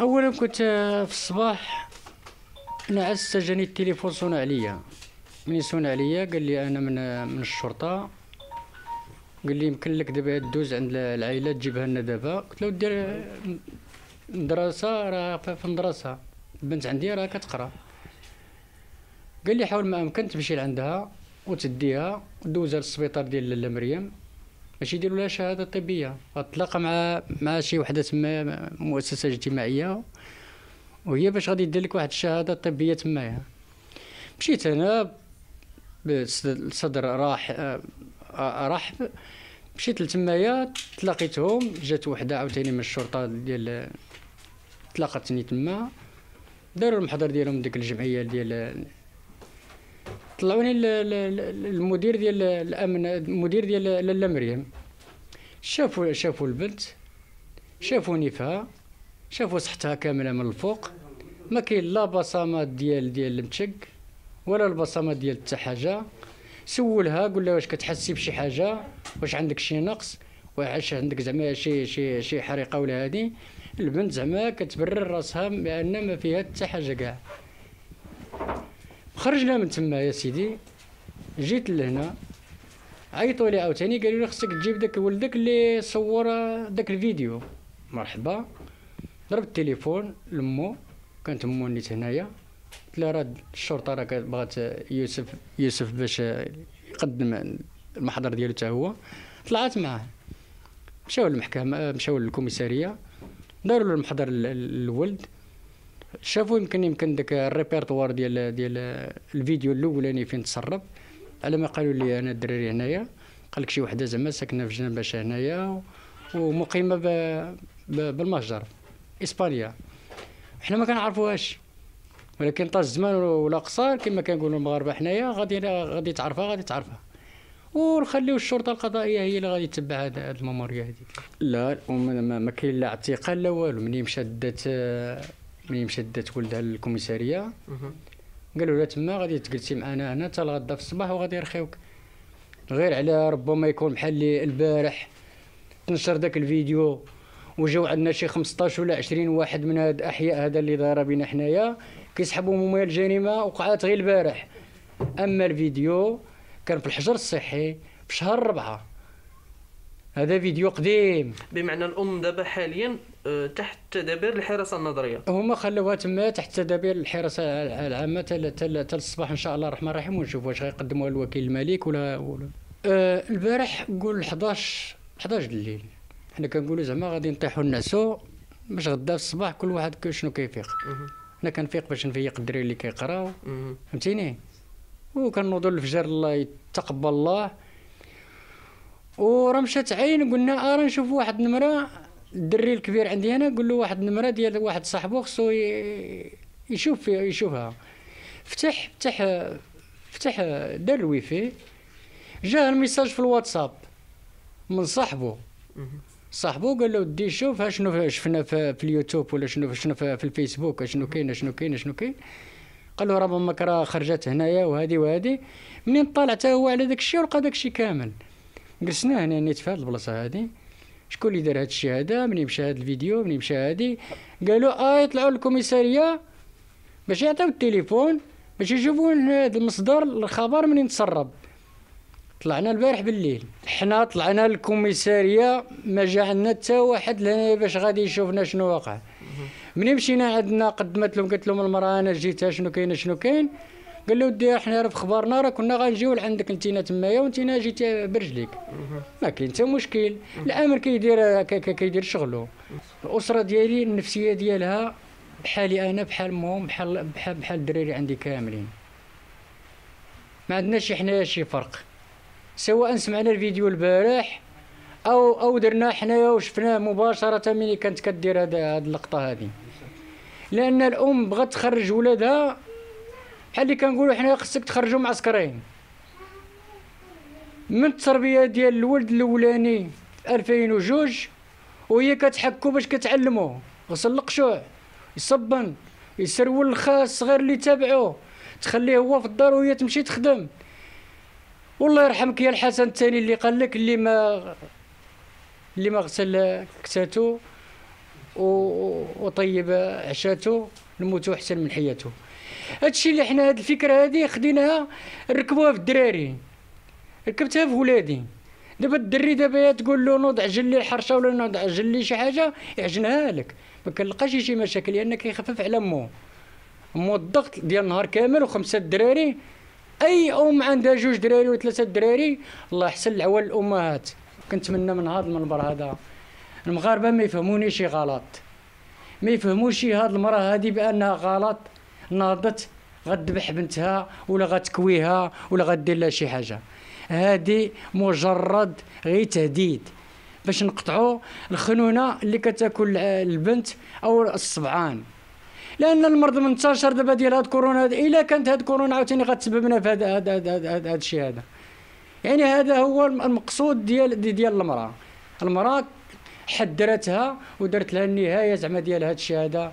اولا كنت في الصباح نعس جاني التليفون صون عليا من يصون عليا قال لي أنا من من الشرطة. قال لي يمكن لك دابا دوز عند العائلة تجيبها لنا دابا. قلت له دير مدرسة راه في مدرسة. البنت عندي راه كتقرا. قال لي حاول ما أمكن تمشي لعندها وتديها. ودوزها للسبيطار ديال لاله مريم. باش يديروا لها شهادة طبية. غتلاقى مع مع شي وحدة تما مؤسسة اجتماعية وهي باش غادي دير لك واحد الشهادة طبية تمايا مشيت أنا الصدر راح آه، رحب مشيت لتمايا تلاقيتهم جات وحدة عاوتاني من الشرطة ديال تلاقاتني تما. داروا المحضر ديالهم ديك الجمعية ديال طلعوني المدير ديال الأمن المدير ديال لاله مريم شافوا شافوا البنت شافوني فيها شافوا صحتها كاملة من الفوق. ما كاين لا بصمات ديال ديال المتشق ولا البصمات ديال حتى حاجة. سولها قول لها واش كتحسي بشي حاجة واش عندك شي نقص واش عندك زعما شي شي شي حريقة ولا هادي. البنت زعما كتبرر راسها بأن ما فيها حتى حاجة كاع. خرجنا من تما يا سيدي. جيت لهنا. عيطوا لي عاوتاني قالوا لي خصك تجيب داك ولدك اللي صور داك الفيديو. مرحبا. ضربت التليفون لمو كانت مو نيت هنايا. قلت لها راه الشرطة راه بغات يوسف يوسف باش يقدم المحضر ديالو حتى هو. طلعت معاه. مشاو للمحكمة مشاو للكوميسارية. داروا المحضر الولد. شافوا يمكن يمكن داك الريبرتوار ديال ديال الفيديو الاولاني فين تسرب. على ما قالوا لي أنا الدراري هنايا قال لك شي وحده زعما ساكنة في جنب باش هنايا ومقيمة بالمهجر إسبانيا. حنا ما كنعرفوهاش ولكن طاز الزمان ولا قصار كما كنقولوا المغاربة حنايا غادي غادي تعرفها غادي تعرفها. ونخليو الشرطة القضائية هي اللي غادي تتبع هذه الماموريا هذيك لا ما كاين لا اعتقال لا والو. مني مشات مني مشات دات ولدها للكوميسارية. قالوا لها تما غادي تجلسي معنا هنا حتى الغدا في الصباح وغادي يرخيوك. غير على ربما يكون بحال البارح تنشر ذاك الفيديو وجاو عندنا شي 15 ولا 20 واحد من هاد الاحياء هذا اللي دايره بينا حنايا كيسحبوا مال الجريمة وقعت غير البارح. أما الفيديو كان في الحجر الصحي في شهر ربعة. هذا فيديو قديم. بمعنى الأم دابا حاليا آه، تحت تدابير الحراسة النظرية. هما خلوها تما تحت تدابير الحراسة العامة تل الصباح إن شاء الله الرحمن الرحيم ونشوف واش غيقدموها الوكيل الملك ولا, ولا. أه البارح قول 11 11 الليل؟ حنا كنقولوا زعما غادي نطيحوا النعسو باش غدا في الصباح كل واحد شنو كيفيق. حنا كنفيق باش نفيق الدراري اللي كيقراو. فهمتيني؟ وكنوضوا الفجر الله يتقبل الله. وراه مشات عين قلنا آه نشوف واحد النمره الدري الكبير عندي أنا قول له واحد النمره ديال واحد صاحبو خصو يشوف يشوفها. فتح فتح فتح دار الويفي جاه ال message في الواتساب من صاحبو. صاحبو قال له ودي شوف شنو شفنا في, في اليوتيوب ولا شنو شنو في الفيسبوك شنو كاين شنو كاين شنو كاين. قال له راه أمك راه خرجت هنايا وهذه وهذه. منين طلع حتى هو على داك الشيء ولقى داك الشيء كامل. جلسنا هنا نيت في هذه البلاصة هذه شكون اللي دار هذا الشيء هذا؟ منين مشى هذا الفيديو؟ منين مشى هذه قالوا آه يطلعوا للكوميسارية باش يعطيو التليفون باش يشوفوا هذا المصدر الخبر منين تسرب. طلعنا البارح بالليل. حنا طلعنا للكوميسارية ما جا عندنا حتى واحد لهنا باش غادي يشوفنا شنو واقع. منين مشينا عندنا؟ قدمت لهم قلت لهم المرأة أنا جيت شنو كاين شنو كاين. قال له ودي حنا راه في خبارنا راه كنا غنجيو لعندك انت تمايا وانت جيت برجليك. ما كاين حتى مشكل الامر كيدير كيدير شغله الأسرة ديالي النفسية ديالها بحالي أنا بحال امهم بحال بحال بحال الدراري عندي كاملين. ما عندناش حنايا شي فرق. سواء سمعنا الفيديو البارح أو أو درنا حنايا وشفناه مباشرة ملي كانت كدير هاد اللقطة هذه. لأن الأم بغات تخرج ولادها بحال اللي كنقولوا حنا خصك تخرجوا معسكرين من التربية ديال الولد الأولاني 2002 وهي كتحكو باش كتعلمو. غسل القشوع يصبن يسرول الخاص الصغير اللي تابعوه تخليه هو في الدار وهي تمشي تخدم. والله يرحمك يا الحسن الثاني اللي قال لك اللي ما اللي ما غسل كساتو وطيب عشاتو نموتو أحسن من حياته هادشي اللي حنا هاد الفكرة هادي خديناها نركبوها في الدراري. ركبتها في ولادي. دابا الدري دابا تقول له نوض عجن لي الحرشة ولا نوض عجن لي شي حاجة يعجنها لك. ما كنلقاش شي مشاكل لأن كيخفف على مو. مو الضغط ديال النهار كامل وخمسة دراري. أي أم عندها جوج دراري وثلاثة دراري الله يحسن العوال الأمهات. كنتمنى من هذا المنبر هذا. المغاربة ما يفهمونيش غلط. ما يفهموش هاد المرأة هذه بأنها غلط. ناضت غتذبح بنتها ولا غتكويها ولا غدير لها شي حاجة. هذه مجرد غير تهديد. باش نقطعوا الخنونة اللي كتاكل البنت أو الصبعان. لأن المرض منتشر دابا ديال هاد كورونا إلا كانت هاد كورونا عاوتاني غتسبب لنا في هذا هذا هذا هذا الشيء هذا. يعني هذا هو المقصود ديال ديال المرأة. المرأة حذرتها ودرت لها النهاية زعما ديال هذا الشيء هذا.